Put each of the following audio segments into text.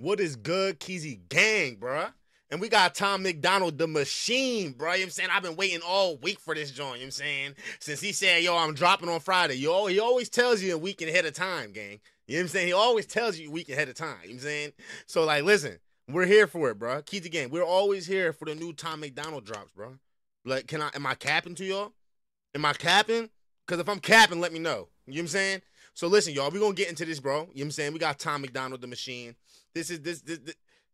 What is good, Kezzy gang, bruh? And we got Tom MacDonald, the machine, bro. You know I'm saying? I've been waiting all week for this joint, you know I'm saying? Since he said, yo, I'm dropping on Friday. Yo, he always tells you a week ahead of time, gang. You know what I'm saying? He always tells you a week ahead of time. You know what I'm saying? So, like, listen, we're here for it, bro. Kezzy gang, we're always here for the new Tom MacDonald drops, bro. Like, can I, am I capping to y'all? Am I capping? Because if I'm capping, let me know. You know what I'm saying? So listen, y'all, we're gonna get into this, bro. You know what I'm saying? We got Tom MacDonald, the machine. This is this this,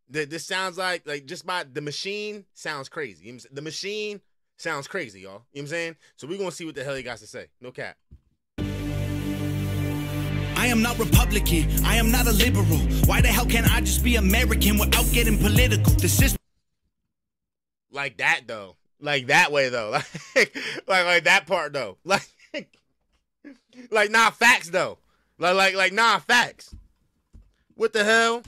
this, this sounds like like just by the machine sounds crazy. You know the machine sounds crazy, y'all. You know what I'm saying? So we're gonna see what the hell he got to say. No cap. I am not Republican. I am not a liberal. Why the hell can't I just be American without getting political? The system. Like that though. Like that way though. Like like like that part though. Like like nah facts though. Like like like nah facts. What the hell?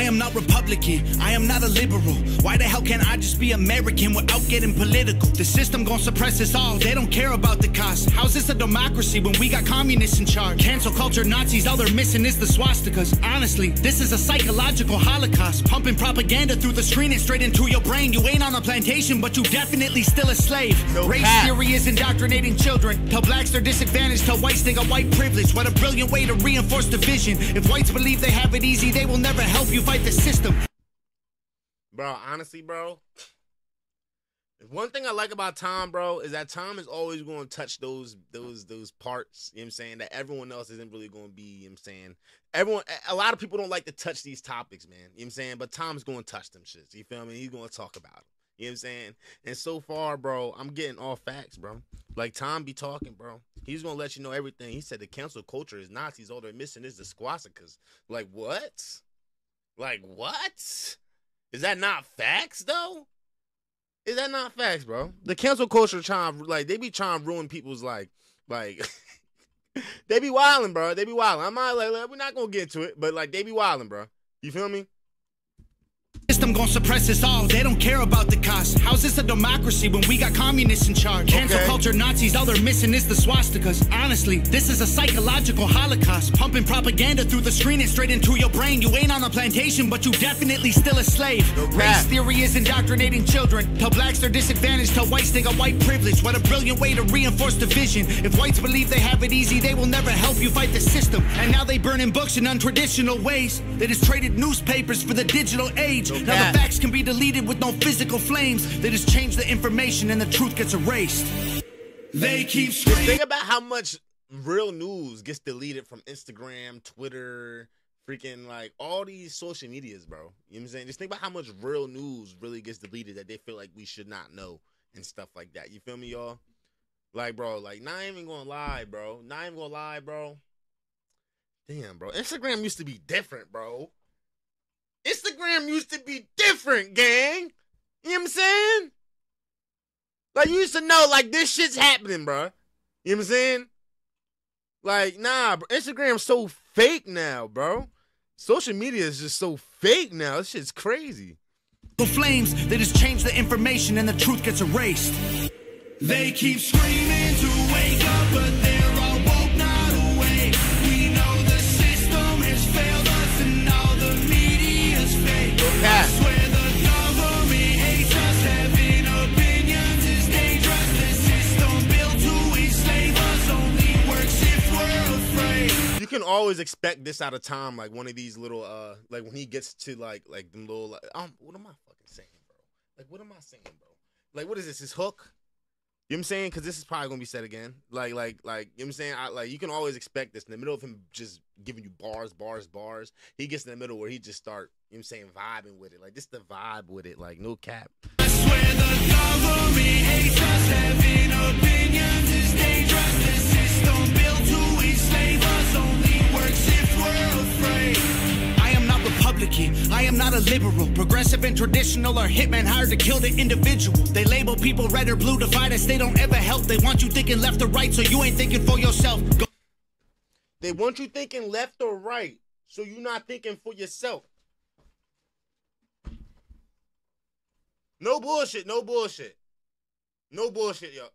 I am not Republican. I am not a liberal. Why the hell can't I just be American without getting political? The system gonna suppress us all. They don't care about the cost. How's this a democracy when we got communists in charge? Cancel culture Nazis, all they're missing is the swastikas. Honestly, this is a psychological holocaust. Pumping propaganda through the screen and straight into your brain. You ain't on a plantation, but you definitely still a slave. No Race cap. theory is indoctrinating children. Tell blacks they're disadvantaged. Tell whites they got white privilege. What a brilliant way to reinforce division. If whites believe they have it easy, they will never help you fight the system. Bro, honestly, bro. One thing I like about Tom, bro, is that Tom is always going to touch those those those parts, you know what I'm saying, that everyone else isn't really going to be, you know what I'm saying. Everyone a lot of people don't like to touch these topics, man. You know what I'm saying? But Tom's going to touch them shits. You feel me? He's going to talk about them. You know what I'm saying? And so far, bro, I'm getting all facts, bro. Like Tom be talking, bro. He's gonna let you know everything. He said the cancel culture is Nazis. All they're missing is the squassikas. Like what? Like what? Is that not facts though? Is that not facts, bro? The cancel culture trying like they be trying to ruin people's like like they be wilding, bro. They be wilding. I'm not like, like, we're not gonna get to it, but like they be wilding, bro. You feel me? System gonna suppress us all. They don't care about the cost. How's this a democracy when we got communists in charge? Cancel Okay. culture Nazis, all they're missing is the swastikas. Honestly, this is a psychological holocaust. Pumping propaganda through the screen and straight into your brain. You ain't on a plantation, but you definitely still a slave. No. Race theory is indoctrinating children. Tell blacks they're disadvantaged. Tell whites they got white privilege. What a brilliant way to reinforce division. If whites believe they have it easy, they will never help you fight the system. And now they burning books in untraditional ways. They just traded newspapers for the digital age. Now cap. the facts can be deleted with no physical flames. They just change the information and the truth gets erased. They keep Just screaming. think about how much real news gets deleted from Instagram, Twitter, freaking like all these social medias, bro. You know what I'm saying? Just think about how much real news really gets deleted that they feel like we should not know and stuff like that. You feel me, y'all? Like, bro, like not even gonna lie, bro. Not even gonna lie, bro. Damn, bro. Instagram used to be different, bro. Instagram used to be different, gang. You know what I'm saying? Like you used to know, like this shit's happening, bro. You know what I'm saying? Like, nah, bro. Instagram's so fake now, bro. Social media is just so fake now. This shit's crazy. The flames. They just change the information and the truth gets erased. They keep screaming to wake up, but always expect this out of Tom, like one of these little, uh, like when he gets to like, like them little, like, um, what am I fucking saying, bro? Like, what am I saying, bro? Like, what is this? His hook? You know what I'm saying? Because this is probably gonna be said again. Like, like, like, you know what I'm saying? I, like, you can always expect this in the middle of him just giving you bars, bars, bars. He gets in the middle where he just start, you know what I'm saying, vibing with it. Like, this the vibe with it. Like, no cap. I swear the hates us. Having opinions is dangerous. The system built to enslave us only I am not a liberal. Progressive and traditional are hitmen hired to kill the individual. They label people red or blue, divide us. They don't ever help. They want you thinking left or right, so you ain't thinking for yourself. Go They want you thinking left or right, so you're not thinking for yourself. No bullshit, no bullshit. No bullshit, yo.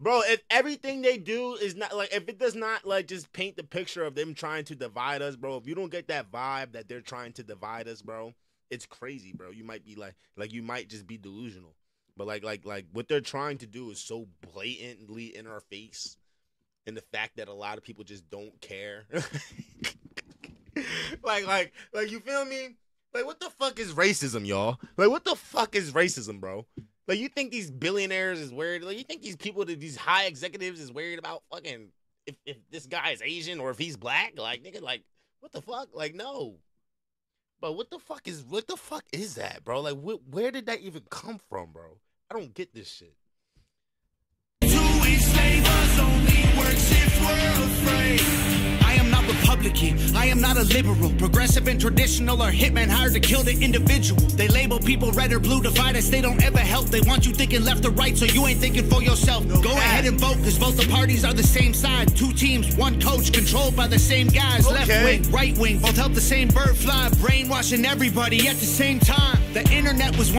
Bro, if everything they do is not like if it does not like just paint the picture of them trying to divide us, bro. If you don't get that vibe that they're trying to divide us, bro, it's crazy, bro. You might be like like you might just be delusional. But like like like what they're trying to do is so blatantly in our face. And the fact that a lot of people just don't care. like like like you feel me? Like what the fuck is racism, y'all? Like what the fuck is racism, bro? Like you think these billionaires is worried? Like you think these people, these high executives, is worried about fucking if, if this guy is Asian or if he's black? Like nigga, like what the fuck? Like no. But what the fuck is what the fuck is that, bro? Like wh- where did that even come from, bro? I don't get this shit. Us only works if we're afraid. I am not Republican. I am not a liberal. Progressive and traditional are hitmen hired to kill the individual. They label people red or blue, divide us. They don't ever help. They want you thinking left or right, so you ain't thinking for yourself. Go cap. ahead and vote, cause both the parties are the same side. Two teams, one coach, controlled by the same guys. Left wing, right wing, both help the same bird fly, brainwashing everybody at the same time. The internet was one. Hold up,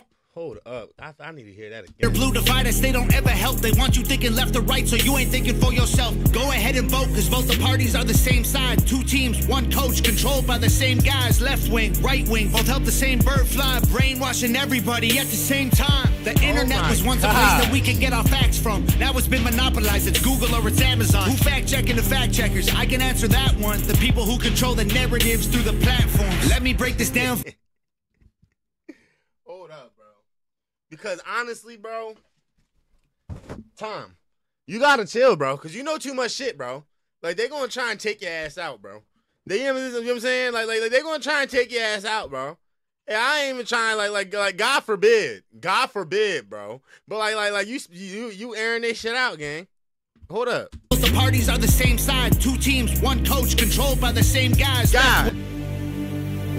I, I need to hear that They're blue divide us, they don't ever help. They want you thinking left or right, so you ain't thinking for yourself. Go ahead and vote, cause both the parties are the same side. Two teams, one coach, controlled by the same guys. Left wing, right wing, both help the same bird fly, brainwashing everybody at the same time. The oh internet my was once a place that we could get our facts from. Now it's been monopolized, it's Google or it's Amazon. Who fact checking the fact checkers? I can answer that one. The people who control the narratives through the platforms. Let me break this down. Hold up, bro. Because honestly, bro, Tom, you gotta chill, bro. Cause you know too much shit, bro. Like they gonna try and take your ass out, bro. They, you know what I'm saying? Like, like, like they gonna try and take your ass out, bro. And I ain't even trying, like, like, like, God forbid, God forbid, bro. But like, like, like you, you, you airing this shit out, gang. Hold up, Both the parties are the same side. Two teams, one coach, controlled by the same guys. God.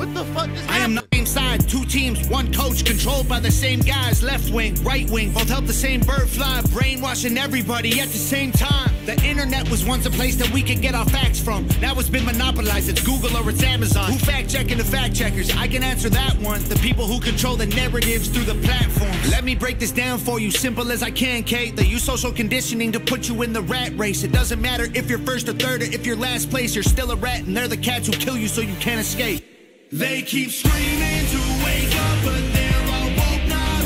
What the fuck just I am happened? not same side. Two teams, one coach, controlled by the same guys. Left wing, right wing, both help the same bird fly, brainwashing everybody at the same time. The internet was once a place that we could get our facts from. Now it's been monopolized. It's Google or it's Amazon. Who fact checking the fact checkers? I can answer that one. The people who control the narratives through the platforms. Let me break this down for you, simple as I can, Kate. They use social conditioning to put you in the rat race. It doesn't matter if you're first or third or if you're last place. You're still a rat, and they're the cats who kill you so you can't escape. They keep screaming to wake up, but they're all woke, not.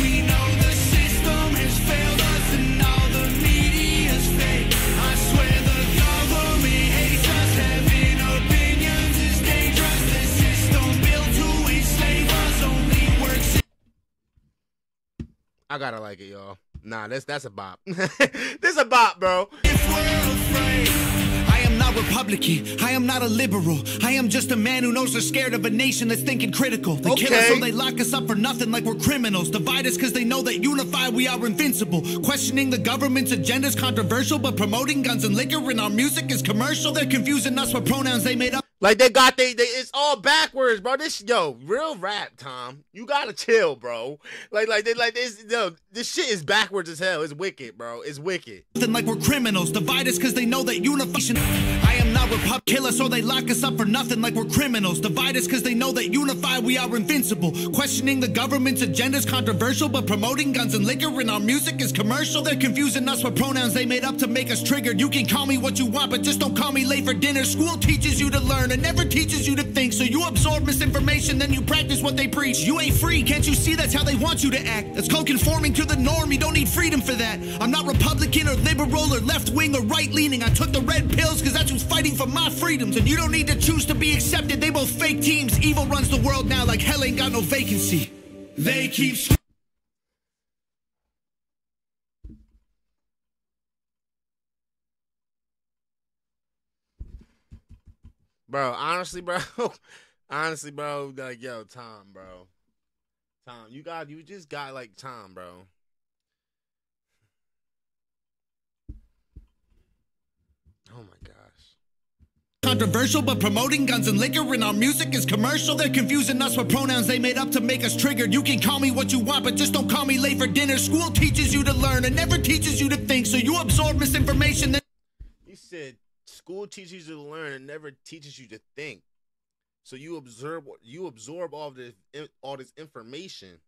We know the system has failed us, and the media's fake. I swear the government hates us. Having opinions is dangerous. The system built to enslave us only works. I gotta like it, y'all. Nah, that's that's a bop. this a bop, bro. I am not a liberal. I am just a man who knows they're scared of a nation that's thinking critical. They kill us so they lock us up for nothing like we're criminals. Divide us because they know that unified we are invincible. Questioning the government's agenda is controversial, but promoting guns and liquor in our music is commercial. They're confusing us with pronouns they made up. Like they got they, they it's all backwards, bro. This yo, real rap, Tom. You gotta chill, bro. Like like they like this yo, this shit is backwards as hell. It's wicked, bro. It's wicked. Nothing like we're criminals. Divide us because they know that unification. I am not Repub. Kill us or they lock us up for nothing like we're criminals. Divide us because they know that unified we are invincible. Questioning the government's agenda is controversial, but promoting guns and liquor in our music is commercial. They're confusing us with pronouns they made up to make us triggered. You can call me what you want, but just don't call me late for dinner. School teaches you to learn and never teaches you to think. So you absorb misinformation, then you practice what they preach. You ain't free, can't you see that's how they want you to act? That's called conforming to the norm. You don't need freedom for that. I'm not Republican or liberal or left wing or right leaning. I took the red pills because that's who's fighting for my freedoms. And you don't need to choose to be accepted. They both fake teams. Evil runs the world now like hell ain't got no vacancy. They keep. Bro, honestly, bro. honestly, bro, like yo, Tom, bro. Tom, you got you just got like Tom, bro. Oh my gosh. Controversial, but promoting guns and liquor in our music is commercial. They're confusing us with pronouns they made up to make us triggered. You can call me what you want, but just don't call me late for dinner. School teaches you to learn and never teaches you to think. So you absorb misinformation. Then You said school teaches you to learn and never teaches you to think. So you observe you absorb all this all this information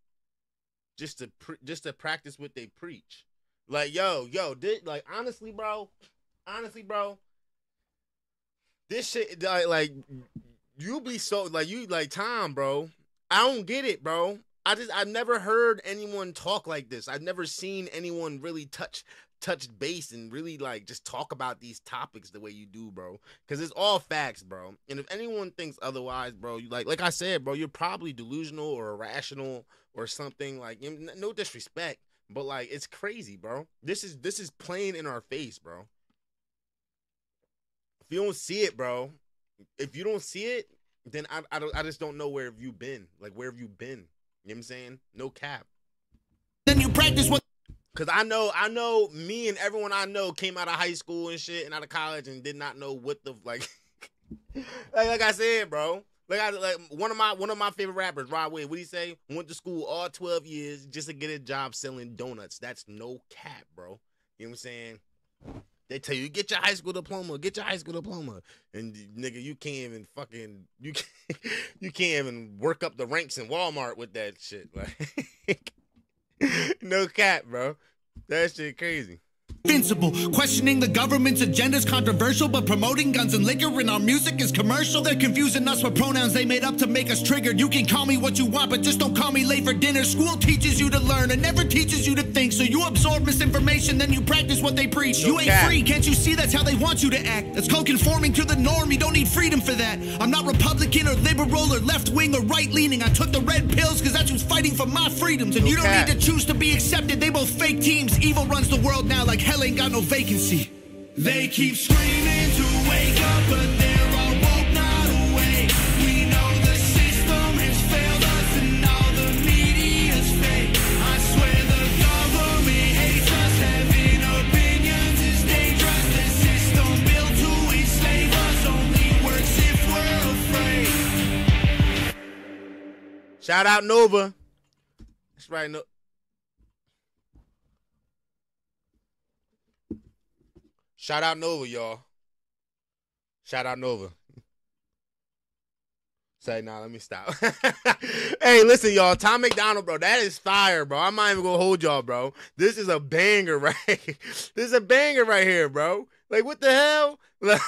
just to pre- just to practice what they preach. Like, yo, yo, did like honestly, bro, honestly, bro, this shit, like, like you be so like you like Tom, bro. I don't get it, bro. I just I've never heard anyone talk like this. I've never seen anyone really touch touch base and really like just talk about these topics the way you do, bro. Because it's all facts, bro. And if anyone thinks otherwise, bro, you like like I said, bro, you're probably delusional or irrational or something. Like no disrespect, but like it's crazy, bro. This is this is playing in our face, bro. If you don't see it, bro, if you don't see it, then I I, don't, I just don't know where have you been. Like where have you been? You know what I'm saying? No cap. Then you practice what Cause I know, I know, me and everyone I know came out of high school and shit and out of college and did not know what the like. like, like I said, bro. Like I like one of my one of my favorite rappers, Rod Wave. What do you say? Went to school all twelve years just to get a job selling donuts. That's no cap, bro. You know what I'm saying? They tell you get your high school diploma, get your high school diploma, and nigga, you can't even fucking you can't, you can't even work up the ranks in Walmart with that shit. Like, no cap, bro. That shit crazy. Invincible. Questioning the government's agenda is controversial, but promoting guns and liquor in our music is commercial. They're confusing us with pronouns they made up to make us triggered. You can call me what you want, but just don't call me late for dinner. School teaches you to learn and never teaches you to think. So you absorb misinformation, then you practice what they preach. You ain't free, can't you see that's how they want you to act? That's called conforming to the norm. You don't need freedom for that. I'm not Republican or liberal or left wing or right leaning. I took the red pills because that's who's fighting for my freedoms. And you don't need to choose to be accepted. They both fake teams. Evil runs the world now like hell ain't got no vacancy. They keep screaming to wake up, but they're all woke, not. We know the system has failed us and the media's fake. I swear the government hates us. Having opinions is dangerous. The system built to enslave us only works if we're afraid. Shout out Nova. That's right. No. Shout out Nova, y'all. Shout out Nova. Say, nah, let me stop. hey, listen, y'all. Tom MacDonald, bro, that is fire, bro. I'm not even gonna hold y'all, bro. This is a banger, right? this is a banger right here, bro. Like, what the hell?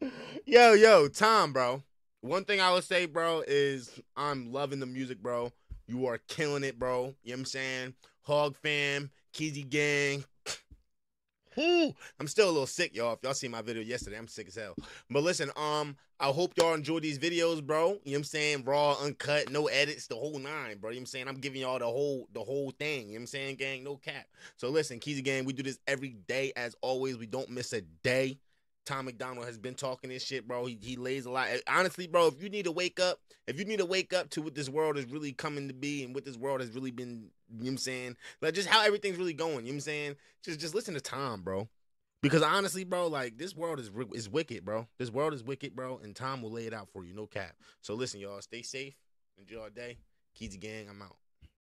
Like, yo, yo, Tom, bro. One thing I would say, bro, is I'm loving the music, bro. You are killing it, bro. You know what I'm saying? Hog fam, Kezzy gang. I'm still a little sick, y'all. If y'all see my video yesterday, I'm sick as hell. But listen, um, I hope y'all enjoy these videos, bro. You know what I'm saying? Raw, uncut, no edits, the whole nine, bro. You know what I'm saying? I'm giving y'all the whole the whole thing. You know what I'm saying, gang? No cap. So listen, Kezzy gang, we do this every day as always. We don't miss a day. Tom MacDonald has been talking this shit, bro. He, he lays a lot. Eh, honestly, bro, if you need to wake up, if you need to wake up to what this world is really coming to be and what this world has really been, you know what I'm saying? Like just how everything's really going, you know what I'm saying? Just just listen to Tom, bro. Because honestly, bro, like this world is is wicked, bro. This world is wicked, bro, and Tom will lay it out for you, no cap. So listen, y'all, stay safe, enjoy your day. Kezzy gang, I'm out.